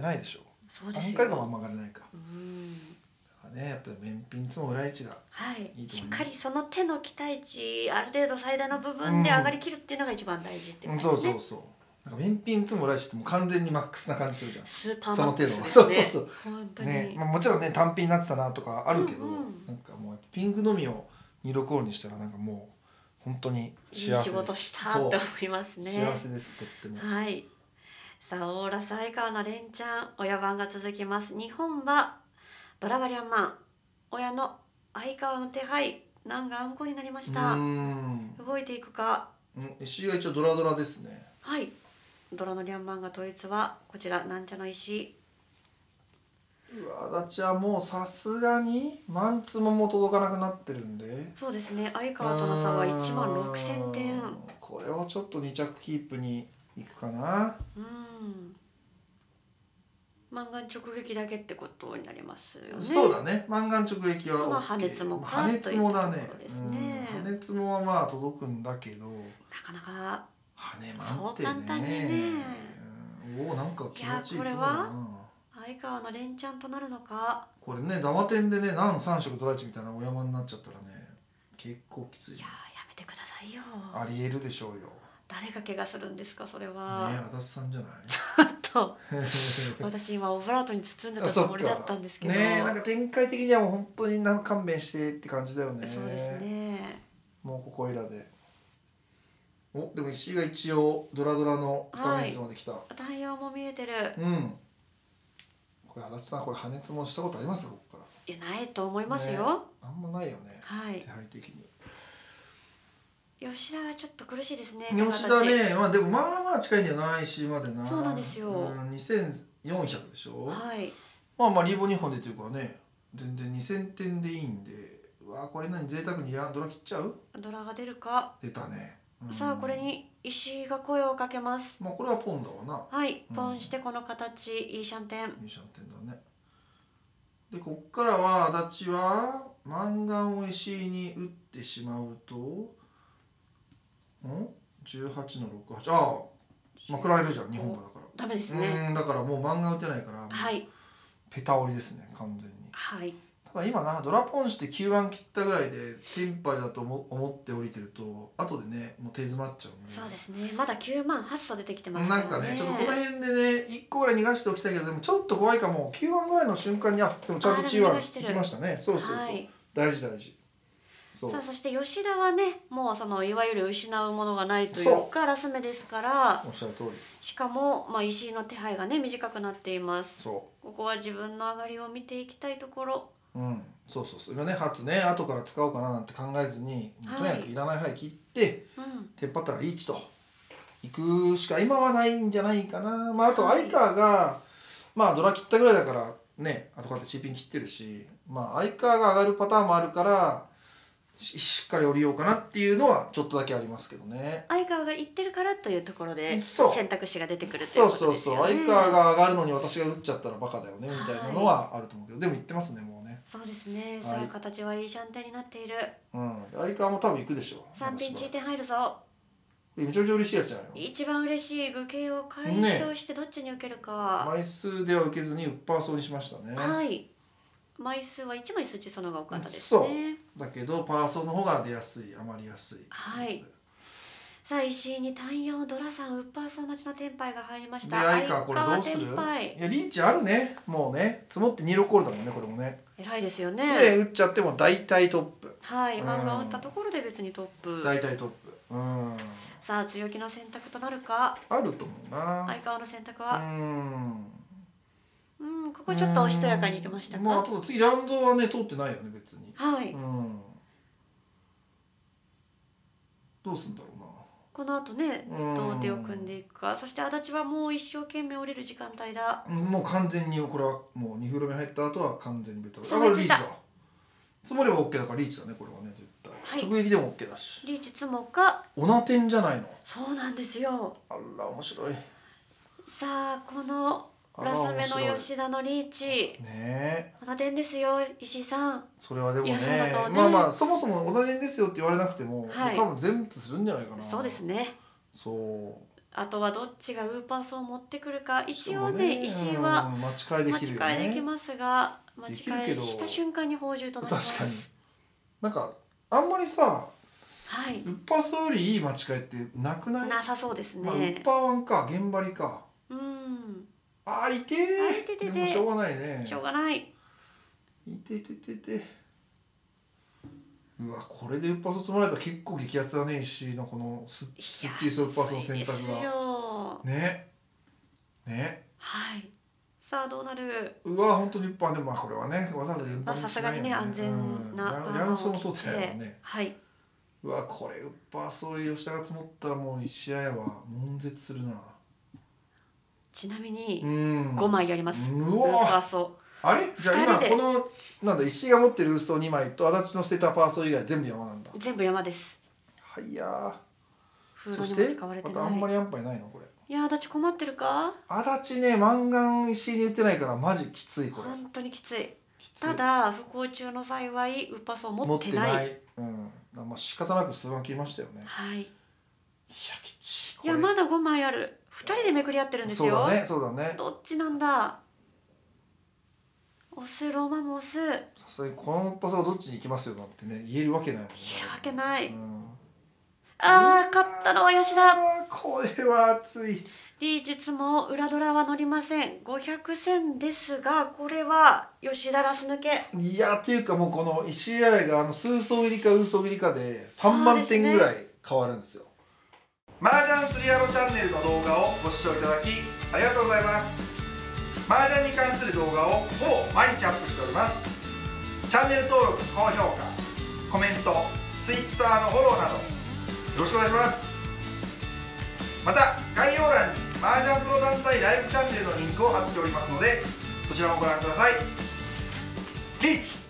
ってないでしょ。そう何回かもあんま上がれないか。うん。だからねやっぱり面品いつも裏位置がはい。いいとしっ思います。かりその手の期待値ある程度最大の部分で上がりきるっていうのが一番大事ってうんことですね、そうそうそうなんか面品いつも裏位置ってもう完全にマックスな感じするじゃん。スーパーその程度マックスですね。そうそう本当に、ねまあ、もちろんね単品になってたなとかあるけど、うんうんなんかもうピンクのみを2ロコールにしたらなんかもう本当にいい幸せです。仕事したそうって思いますね。幸せですとっても。はいさあオーラス相川の連チャン親番が続きます日本はドラバリャンマン親の相川の手配難があんこになりましうた動いていくか？うん石井は一応ドラドラですね。はいドラのリャンマンが統一はこちらなんちゃの石うわ足立はもうさすがにマンツモも届かなくなってるんでそうですね相川との差は1万6000点うんこれをちょっと2着キープにいくかなうん漫画直撃だけってことになりますよね。そうだね。満願直撃は OK、まあ破熱もか破熱もだね。ね。うん。破熱もはまあ届くんだけど。なかなか羽満ってね。そう簡単にね。うん。おおなんか気持ちいいこれは相川の連チャンとなるのか。これねダマ店でね何3色ドライチみたいなお山になっちゃったらね結構きついいやーやめてくださいよ。ありえるでしょうよ。誰が怪我するんですかそれねは、足立さんじゃない？と 私今オブラートに包んでたつもりだったんですけど。ねえなんか展開的にはもう本当になんか勘弁してって感じだよね。そうですね。もうここいらで。おでも石井が一応ドラドラの2メンツまで来た、太陽も見えてる。うん。これ足立さんこれ破熱もしたことあります？ここかいやないと思いらますよ、ねあんまないよね。はい。手配的に吉田はちょっと苦しいですね吉田ねまあでもまあまあ近いんだよな石井までな。そうなんですよ。うん、2400でしょ、はい。まあまあリボ2本出てるからね全然2000点でいいんでうわこれ何？贅沢にやドラ切っちゃう？ドラが出るか、出たね、うん。さあこれに石井が声をかけます。まあこれはポンだわな。はいうん。ポンしてこの形いいシャンテン。いいシャンテンだね。でこっからは足立はマンガンを石井に打ってしまうとん？18の68ああ。まくられるじゃん日本馬だから。ダメですね。うんだからもう漫画打てないから、はい。ペタ折りですね完全に。はい。ただ今なドラポンして9番切ったぐらいでテンパイだと思思って降りてると後でねもう手詰まっちゃうんでそうですね。まだ9万8層出てきてますなんかねちょっとこの辺でね1個ぐらい逃がしておきたいけどでもちょっと怖いかも。9番ぐらいの瞬間にあでもちゃんとあー中番行でも逃がしてる。きましたねそうそうそう、はい。大事大事さあそして吉田はねもうそのいわゆる失うものがないといそう。かラス目ですからおっしゃる通り。しかも、まあ、石井の手配がね短くなっています。そここは自分の上がりを見ていきたいところ。ううん。そうそうそう。今ね初ね後から使おうかななんて考えずに、はい。とにかくいらない範囲切ってうん。テンパったらリーチと。行くしか今はないんじゃないかな。まああとはい。相川が、まあドラ切ったぐらいだからねあとこうやってチーピン切ってるしまあ相川が上がるパターンもあるからししっかり降りようかなっていうのはちょっとだけありますけどね。相川が言ってるからというところでそう。選択肢が出てくるというそうそうそう。相川が上がるのに私が打っちゃったらバカだよねみたいなのはあると思うけど、でも言ってますねもうね。そうですね、はい。さあ形はいいシャンテンになっている。うん。相川も多分行くでしょ3ピンチこ点入るぞ。れめちゃめちゃ嬉しいやつじゃないの？一番嬉しい愚形を解消してどっちに受けるか、枚数では受けずにウッパーソーにしましたね。はい。枚数は1枚数値その方が多かったですそう。ねだけどパーソンの方が出やすい余りやすい。はい。さあ石井に単陽ドラさんウッパーソン待ちのテンパイが入りましでた相川これどうする？いやリーチあるね。もうね。積もって2ロコールだもんねこれもね。偉いですよでね打っちゃっても大体トップ。はいうん。漫画を打ったところで別にトップ。大体トップ。うん。さあ強気の選択となるか？あると思うな。相川の選択うはんうんここちょっとおしとやかにいきましたか、まああと次ランゾーはね通ってないよね別に。はい。うん。どうすんだろうな。この後ねうん。どう手を組んでいくか。そして足立はもう一生懸命降りる時間帯だ。もう完全にこれはもう2風呂目入った後は完全にベタそうあこれリーチだ。積もれば OK だからリーチだねこれはね絶対、はい。直撃でも OK だし。リーチ積もか。オナテンじゃないの。そうなんですよ。あら面白い。さあこのラス目の吉田のリーチ。ね。えこの点ですよ石井さん。それはでもねね。まあまあそもそもオナテンですよって言われなくても、はい。多分全部するんじゃないかな。そうですね。そあとはどっちがウーパーソーを持ってくるか。一応そうね。石井はうん待ち替えできるよね。替えできますが待ち替できるけど。えした瞬間に宝珠となります。確かに。なんかあんまりさはい。ウッパーソーよりいい待ち替えってなくない？なさそうですまあ、ウねッパーワンか現張りか。うんあーいてあいててて。ーでもしょうがないね。しょうがない。いててててうわこれでウッパーソー積まれたら結構激アツだね石井のこのすすっきりしたウッパーソーの選択が。よね。ね。はい。さあどうなる？うわ本当にウッパーでもまあこれはねわざわざ現まあ場さすがにね安全なうん、あラウンソも通ってないもんねはい。うわこれウッパーソー吉田が積もったらもう一試合は悶絶するなちなみうにん。5枚あります。うわ。パーソ。あれ？じゃあ今このなんだ石井が持ってる嘘2枚と足立の捨てたパーソー以外全部山なんだ。ー全部山です。はいやそしてにも使われてまたあんまり安牌ないの？これ。いやーだち困ってるか？足立ねマンガン石井に売ってないからマジきついこれ。本当にきつい。ただ不幸中の幸いウーパーソー持ってない。うん。まあ仕方なく数番切りましたよね。はい。いやきちい。いやまだ5枚ある。2人でめくり合ってるんですよ。そうだねそうだね。どっちなんだ？押すローマも押す言えるさすがにこのパスがどっちに行きますよなんてね言えるわけないもんね。わけない、うん。あー勝ったのは吉田。あーこれは熱い。理術も裏ドラは乗りません。500戦ですがこれは吉田ラス抜け。いやっていうかもうこの石井愛があの数層入りかウソ入りかで3万点ぐらい変わるんですよ麻雀スリアロチャンネルの動画をご視聴いただきありがとうございます。麻雀に関する動画をほぼ毎日アップしております。チャンネル登録高評価コメント Twitter のフォローなどよろしくお願いします。また概要欄に麻雀プロ団体ライブチャンネルのリンクを貼っておりますのでそちらもご覧ください。リーチ!